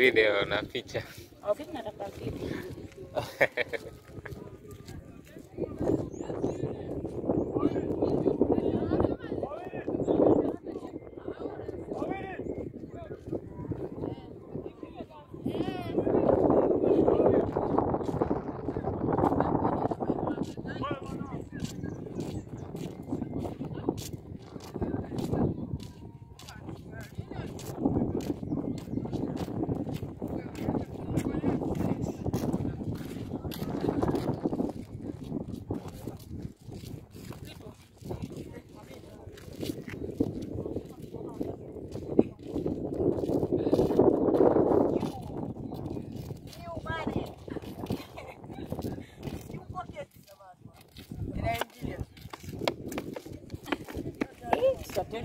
Video na picha. Au vipi nataka vipi? Na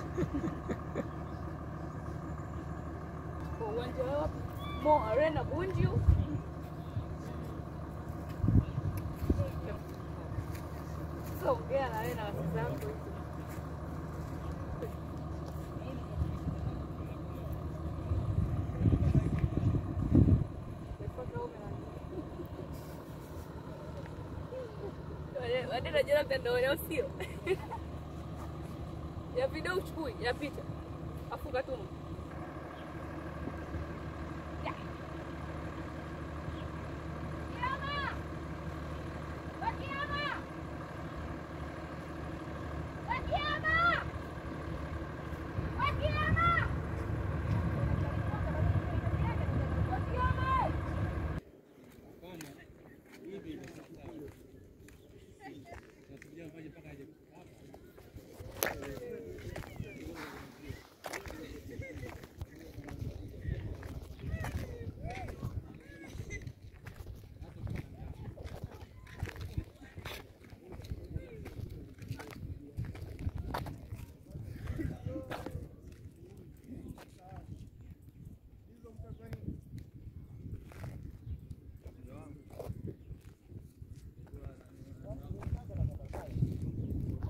pilipili. Kwa uwanja wa Mo Arena Bunju. Sasa ongea na wewe na watu zako. Wade najua mtandaoni au sio? Ya video uchukui, ya picha. Afu katuma.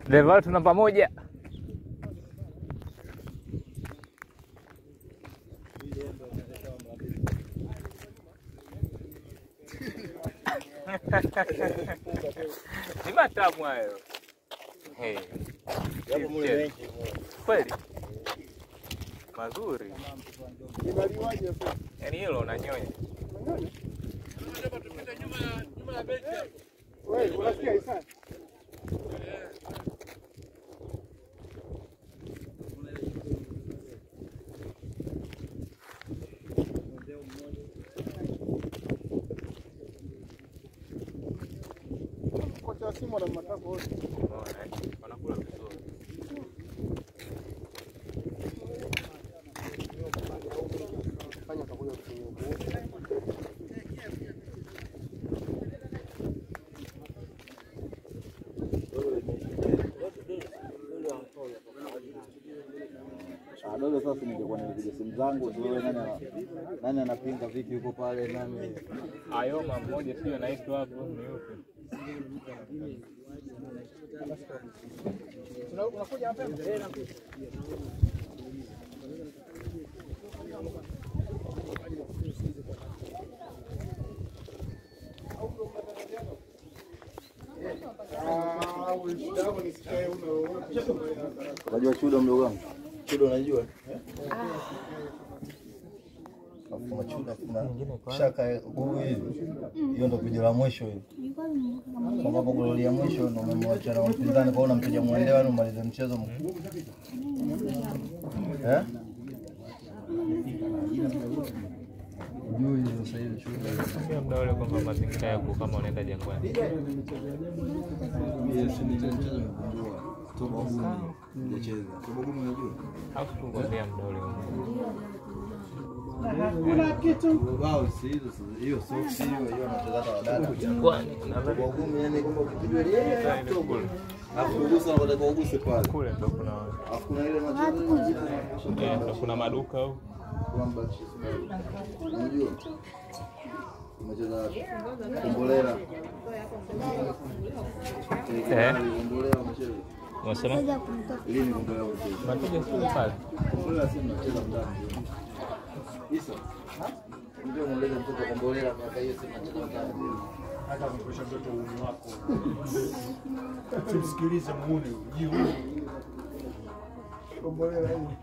Dereva wetu namba moja. Ni matamu hayo. Kweli? Mazuri, yaani hilo unanyonya. Simu na matako wote. Wanakula vizuri. Ah, sasa ningekuwa nimepiga simu zangu ziwe nani nani anapinga vipi huko pale nani Ayoma mmoja sio anaitwa hapo ni yupi? Una- Unakuja mapema? Ah, shida yako nisikae una unajua chudo mdogo wangu chudo unajua Alafu chuda kuna shaka huyu hivi hiyo ndo pigo la mwisho hiyo kama hapo gololi ya mwisho ndo umemwacha na mpinzani kwa una mpiga muendewa na umalize mchezo mkuu. Eh? Ujui sasa hivi chudo Sio muda ule kwamba mazingira yako kama unaenda jangwani. Au tukwambia si hizo hiyo soksi hiyo hiyo anacheza hata wadada. Jangwani. kwa yani kama ukipigwa alafu unataka uguse. pale. Kule ndio kuna alafu kuna ile macho eh, kuna maduka au kuna unajua. Umecheza kombolela. Eh. kombolela umecheza unasema? Hata mtoto uuni wako. Simsikilize muuni. Kombolela hii.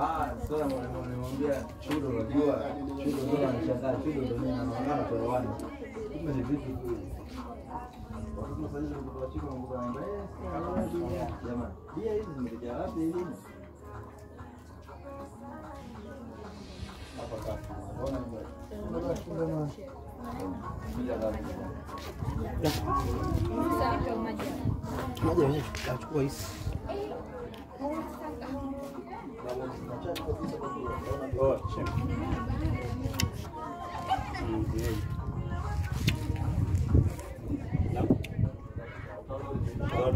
Ah, sasa nimwambia chudo unajua chudo ndio anashangaa chudo ndio nini kwa hewani. Kumbe ni vitu tu. Watoto sasa hivi mtoto wa chudo anakuwa anaambia jamani, bia hizi zimejaa wapi elimu? Hapa kaka. Unaona ni bwana. Bila gapi. Moja wenyewe achukua hizi. nataka nimwekee Yes,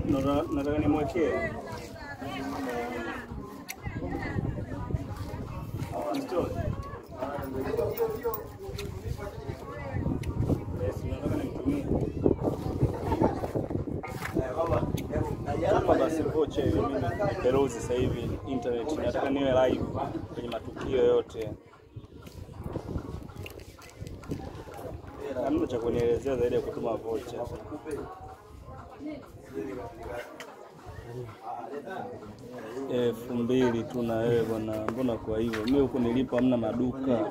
nataka nimwekee mimi peruzi sasa hivi internet, nataka niwe live kwenye matukio yote. Hamna cha kunielezea zaidi ya kutuma vocha. Elfu mbili tu na wewe bwana, mbona kwa hivyo? Mimi huku nilipo hamna maduka.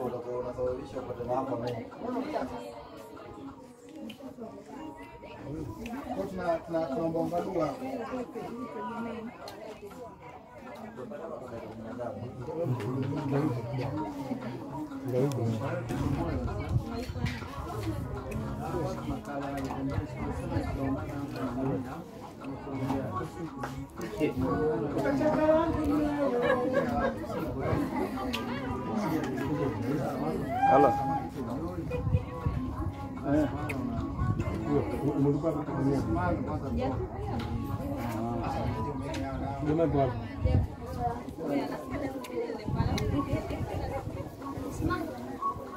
Halo.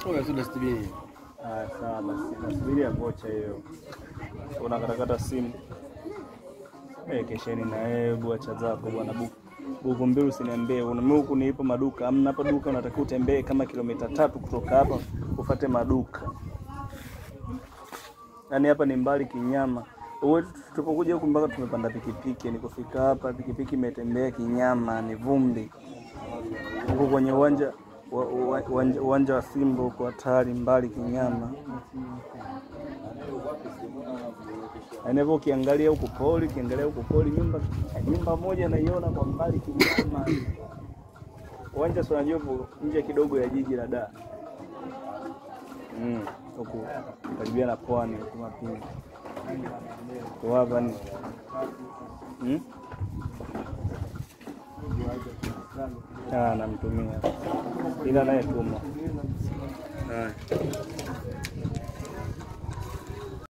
Oga tu dustbin. Ah, sawa basi. Dustbin ya bocha hiyo. Unakatakata sim Eh, kesheni na wewe bwacha zako bwana buku. Buku mbili usiniambie. Mimi huku niipo maduka. Amna hapa duka unatakiwa utembee kama kilomita tatu kutoka hapa ufate maduka. Yaani hapa ni mbali kinyama. Wewe tulipokuja huku mpaka tumepanda pikipiki, nikufika hapa pikipiki imetembea kinyama, ni vumbi. Huko kwenye uwanja wa- wa- uwanja wa Simba uko hatari, mbali kinyama. Yaani ukiangalia huku poli, ukiangalia huku poli, nyumba nyumba moja naiona kwa mbali kinyama. Uwanja si unajua nje kidogo ya jiji la Dar. Mm, huku karibia na pwani huku mapini Kwa hapa ni hmm? Ah, namtumia ila naye tuma.